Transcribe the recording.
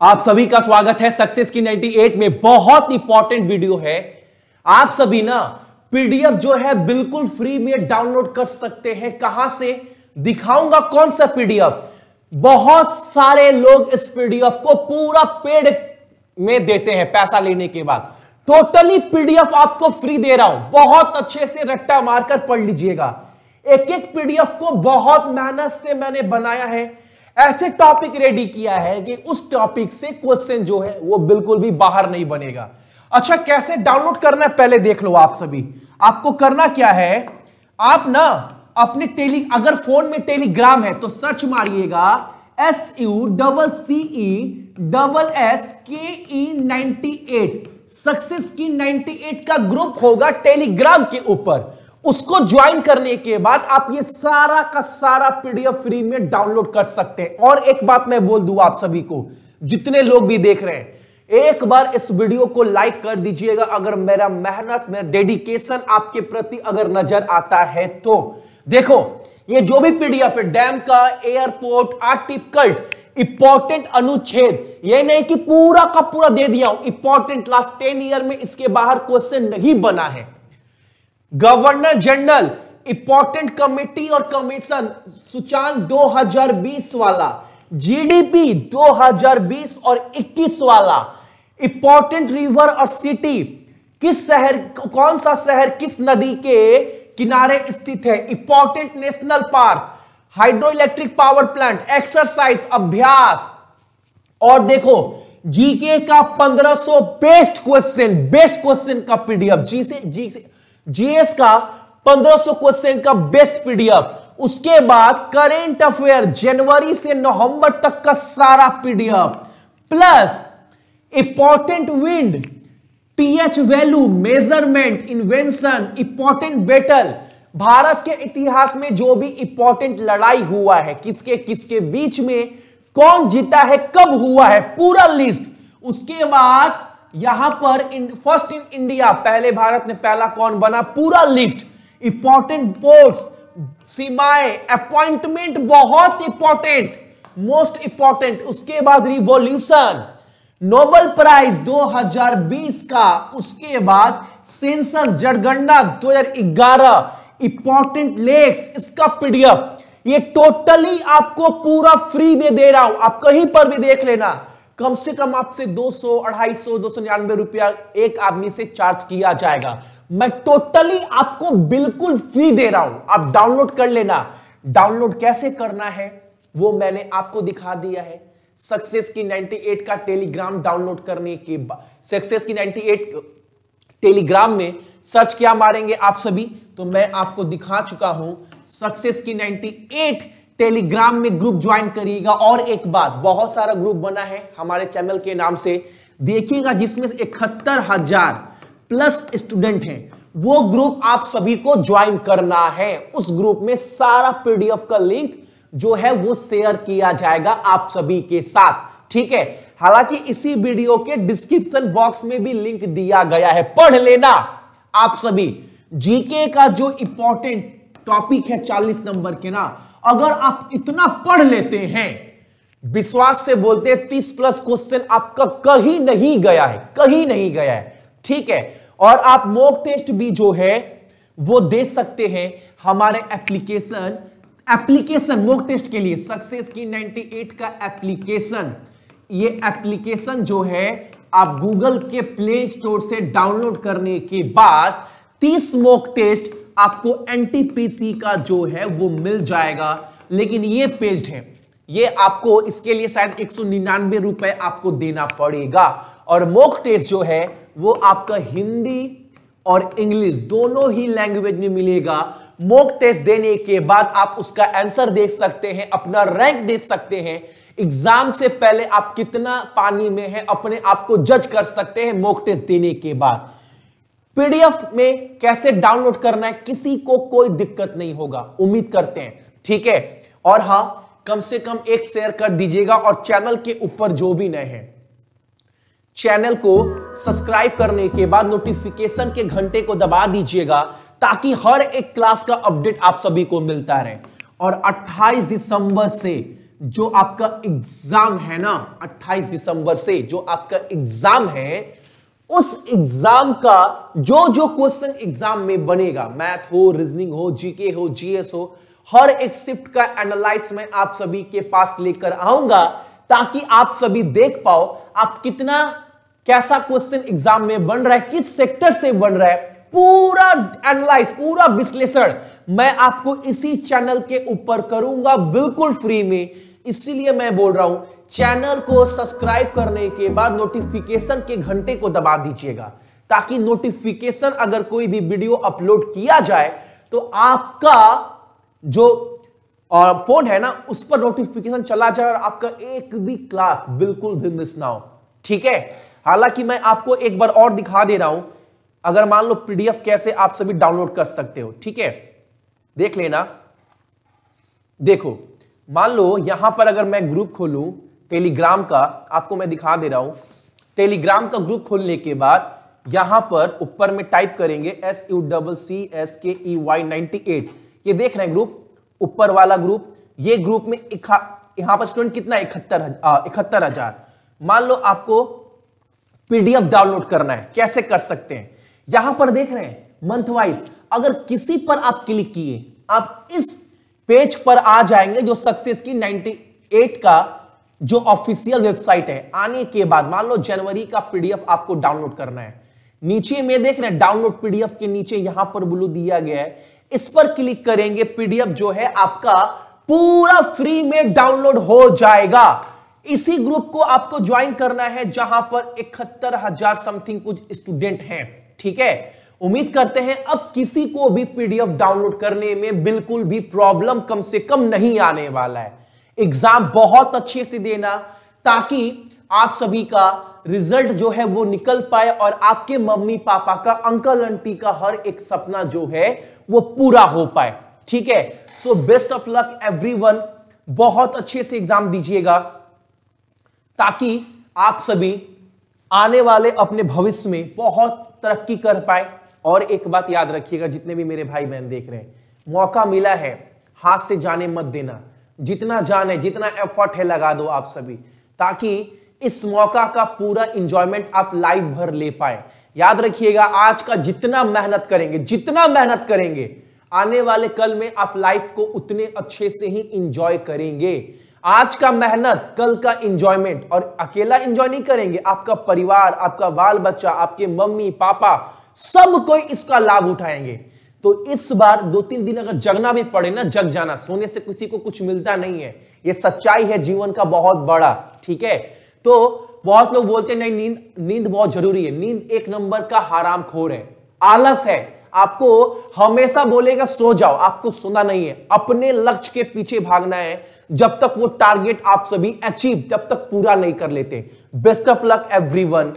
आप सभी का स्वागत है सक्सेस की 98 में। बहुत इंपॉर्टेंट वीडियो है। आप सभी ना पीडीएफ जो है बिल्कुल फ्री में डाउनलोड कर सकते हैं। कहाँ से? दिखाऊँगा कौन सा पीडीएफ बहुत सारे लोग इस पीडीएफ को पूरा पेड में देते हैं पैसा लेने के बाद। टोटली पीडीएफ आपको फ्री दे रहा हूँ। बहुत अच्छे से रट्टा मारकर पढ़ लीजिएगा। एक एक पीडीएफ को बहुत मेहनत से मैंने बनाया है। ऐसे टॉपिक रेडी किया है कि उस टॉपिक से क्वेश्चन जो है, वो बिल्कुल भी बाहर नहीं बनेगा। अच्छा कैसे डाउनलोड करना है, पहले देख लो आप सभी। आपको करना क्या है, आप ना अपने टेली अगर फ़ोन में टेलीग्राम है तो search मारिएगा S U double C E double S K E ninety eight success की 98 का ग्रुप होगा टेलीग्राम के ऊपर। उसको ज्वाइन करने के बाद आप ये सारा का सारा पीडीएफ फ्री में डाउनलोड कर सकते हैं। और एक बात मैं बोल दूँ आप सभी को, जितने लोग भी देख रहे हैं, एक बार इस वीडियो को लाइक कर दीजिएगा। अगर मेरा मेहनत, मेरा डेडिकेशन आपके प्रति अगर नज़र आता है तो। देखो, ये जो भी पीडीएफ है, डैम का, एयरपोर्ट आर्टिकल्ट इंपॉर्टेंट अनुच्छेद, ये नहीं कि पूरा का पूरा दे दिया हूँ। इंपॉर्टेंट लास्ट टेन ईयर में इसके बाहर क्वेश्चन नहीं बना है। गवर्नर जनरल इंपॉर्टेंट कमेटी और कमीशन सूचांक 2020 वाला जीडीपी 2020 और 21 वाला इंपॉर्टेंट रिवर और सिटी किस शहर, कौन सा शहर किस नदी के किनारे स्थित है? Important national park hydro electric power plant exercise अभ्यास। और देखो जीके का 1500 बेस्ट क्वेश्चन बेस्ट क्वेश्चन का पीडीएफ जी से जी से जीएस का 1500 क्वेश्चन का बेस्ट पीडीएफ उसके बाद करेंट अफेयर जनवरी से नवंबर तक का सारा PDF plus important wind pH value measurement invention important battle Bharat के इतिहास में जो भी इंपॉर्टेंट लड़ाई हुआ है, किसके किसके बीच में, कौन जीता है, कब हुआ है, पूरा लिस्ट उसके बाद यहाँ पर इन, फ़र्स्ट इन इंडिया पहले भारत में पहला कौन बना? पूरा लिस्ट इंपॉर्टेंट पोर्ट्स सीमाएँ अपॉइंटमेंट बहुत इंपॉर्टेंट मोस्ट इंपॉर्टेंट उसके बाद रिवॉल्यूशन नोबल प्राइज 2020 का उसके बाद सेंसस जनगणना 2011 इंपॉर्टेंट लेक्स इसका पीडीएफ ये टोटली आपको पूरा फ्री में दे रहा हूँ. आप कहीं पर भी देख लेना. कम से कम आपसे 200, 250, दो सौ निन्यानवे रुपया एक आदमी से चार्ज किया जाएगा। मैं टोटली आपको बिल्कुल फ्री दे रहा हूँ। आप डाउनलोड कर लेना। डाउनलोड कैसे करना है वो मैंने आपको दिखा दिया है। सक्सेस की 98 का टेलीग्राम डाउनलोड करने के बाद सक्सेस की 98 टेलीग्राम में सर्च क्या मारेंगे आप सभी? तो मैं आपको दिखा चुका हूँ। सक्सेस की 98 टेलीग्राम में ग्रुप ज्वाइन करिएगा। और एक बात, बहुत सारा ग्रुप बना है हमारे चैनल के नाम से। देखिएगा, जिसमें इकहत्तर हज़ार प्लस स्टूडेंट हैं। वो ग्रुप आप सभी को ज्वाइन करना है। उस ग्रुप में सारा पीडीएफ का लिंक जो है वो शेयर किया जाएगा आप सभी के साथ। ठीक है? हालाँकि इसी वीडियो के डिस्क्रिप्शन बॉक्स में भी लिंक दिया गया है। पढ़ लेना आप सभी। जीके का जो इंपॉर्टेंट टॉपिक है 40 नंबर के ना अगर आप इतना पढ़ लेते हैं, विश्वास से बोलते हैं, तीस प्लस क्वेश्चन आपका कहीं नहीं गया है, कहीं नहीं गया है। ठीक है? और आप मॉक टेस्ट भी जो है, वो दे सकते हैं, हमारे एप्लीकेशन एप्लीकेशन मॉक टेस्ट के लिए सक्सेस की 98 का एप्लीकेशन ये एप्लीकेशन जो है, आप गूगल के प्ले स्टोर से डाउनलोड करने के बाद 30 मॉक टेस्ट आपको एनटीपीसी का जो है वो मिल जाएगा। लेकिन ये पेज है, ये आपको इसके लिए शायद एक सौ निन्यानवे रुपए आपको देना पड़ेगा। और मोक टेस्ट जो है, वो आपका हिंदी और इंग्लिश दोनों ही लैंग्वेज में मिलेगा। मोक टेस्ट देने के बाद आप उसका आंसर देख सकते हैं, अपना रैंक देख सकते हैं। एग्ज़ाम से पहले आप कितना पानी में है, अपने आप को जज कर सकते हैं मोक टेस्ट देने के बाद। पीडीएफ में कैसे डाउनलोड करना है, किसी को कोई दिक्कत नहीं होगा। उम्मीद करते हैं, ठीक है? और हाँ, कम से कम एक शेयर कर दीजिएगा और चैनल के ऊपर जो भी नए हैं, चैनल को सब्सक्राइब करने के बाद नोटिफिकेशन के घंटे को दबा दीजिएगा ताकि हर एक क्लास का अपडेट आप सभी को मिलता रहे। और 28 दिसंबर से जो आपका एग्ज़ाम है ना 28 दिसंबर से जो आपका एग्ज़ाम है उस एग्ज़ाम का, जो जो क्वेश्चन एग्ज़ाम में बनेगा, मैथ हो, रीजनिंग हो, जीके हो, जीएस हो, हर एक शिफ्ट का एनालाइज मैं आप सभी के पास लेकर आऊँगा, ताकि आप सभी देख पाओ, आप कितना, कैसा क्वेश्चन एग्ज़ाम में बन रहा है, किस सेक्टर से बन रहा है, पूरा एनालाइज, पूरा विश्लेषण मैं आपको इसी चैनल के ऊपर करूँगा, बिल्कुल फ्री में। इसीलिए मैं बोल रहा हूँ चैनल को सब्सक्राइब करने के बाद नोटिफिकेशन के घंटे को दबा दीजिएगा, ताकि नोटिफिकेशन अगर कोई भी वीडियो अपलोड किया जाए तो आपका जो फ़ोन है ना, उस पर नोटिफिकेशन चला जाए और आपका एक भी क्लास बिल्कुल भी मिस ना हो। ठीक है? हालाँकि मैं आपको एक बार और दिखा दे रहा हूँ, अगर मान लो पीडीएफ कैसे आप सभी डाउनलोड कर सकते हो, ठीक है? देख लेना। देखो मान लो यहाँ पर अगर मैं ग्रुप खोलूं टेलीग्राम का, आपको मैं दिखा दे रहा हूँ। टेलीग्राम का ग्रुप खोलने के बाद यहाँ पर ऊपर में टाइप करेंगे S U double C S K E Y ninety eight ये देख रहे हैं ग्रुप ऊपर वाला ग्रुप ये ग्रुप में यहाँ पर स्टूडेंट कितना इकहत्तर इकहत्तर हज़ार। मान लो आपको पीडीएफ डाउनलोड करना है, कैसे कर सकते हैं? यहाँ पर देख रहे हैं मंथ वाइज अगर किसी पर आप क्लिक किए, आप इस पेज पर आ जाएँगे जो सक्सेस की 98 का जो ऑफिशियल वेबसाइट है। आने के बाद, मान लो जनवरी का पीडीएफ आपको डाउनलोड करना है। नीचे में देख रहे हैं, डाउनलोड पीडीएफ के नीचे यहाँ पर ब्लू दिया गया है। इस पर क्लिक करेंगे, पीडीएफ जो है आपका पूरा फ्री में डाउनलोड हो जाएगा। इसी ग्रुप को आपको ज्वाइन करना है, जहाँ पर इकहत्तर समथिंग कुछ स्टूडेंट हैं, ठीक है? उम्मीद करते हैं अब किसी को भी पीडीएफ डाउनलोड करने में बिल्कुल भी प्रॉब्लम कम से कम नहीं आने वाला है। एग्ज़ाम बहुत अच्छे से देना, ताकि आप सभी का रिज़ल्ट जो है वो निकल पाए और आपके मम्मी पापा का, अंकल आंटी का हर एक सपना जो है वो पूरा हो पाए। ठीक है? So best of luck everyone बहुत अच्छे से एग्ज़ाम दीजिएगा, ताकि आप सभी आने वाले अपने भविष्य में बहुत तरक्की कर पाए। और एक बात याद रखिएगा, जितने भी मेरे भाई बहन देख रहे हैं, मौका मिला है, हाथ से जाने मत देना। जितना जाने, जितना एफर्ट है, लगा दो आप सभी, ताकि इस मौका का पूरा इंजॉयमेंट आप लाइफ भर ले पाए। याद रखिएगा, आज का जितना मेहनत करेंगे, जितना मेहनत करेंगे, आने वाले कल में आप लाइफ को उतने अच्छे से ही इंजॉय करेंगे। आज का मेहनत, कल का इंजॉयमेंट और अकेला इंजॉय नहीं करेंगे। आपका परिवार, आपका बाल बच्चा, आपके मम्मी, पापा सब कोई इसका लाभ उठाएँगे। तो इस बार दो तीन दिन अगर जगना भी पड़े ना, जग जाना, सोने से किसी को कुछ मिलता नहीं है। ये सच्चाई है, जीवन का बहुत बड़ा, ठीक है? तो बहुत लोग बोलते हैं, नहीं, नींद नींद बहुत ज़रूरी है। नींद एक नंबर का हराम खोर है। आलस है। आपको हमेशा बोलेगा, सो जाओ। आपको सुना नहीं है। अपने लक्ष्य के पीछे भागना है। जब तक वो टारगेट आप सभी अचीव, जब तक पूरा नहीं कर लेते। Best of luck everyone.